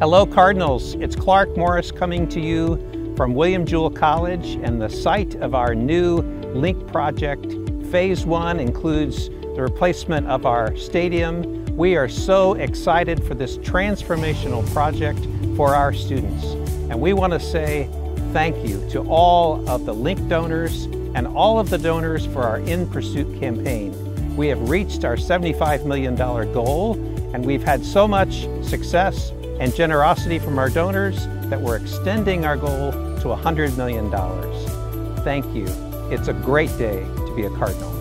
Hello Cardinals, it's Clark Morris coming to you from William Jewell College and the site of our new LINK project. Phase one includes the replacement of our stadium. We are so excited for this transformational project for our students. And we want to say thank you to all of the LINK donors and all of the donors for our In Pursuit campaign. We have reached our $75 million goal and we've had so much success and generosity from our donors that we're extending our goal to $100 million. Thank you. It's a great day to be a Cardinal.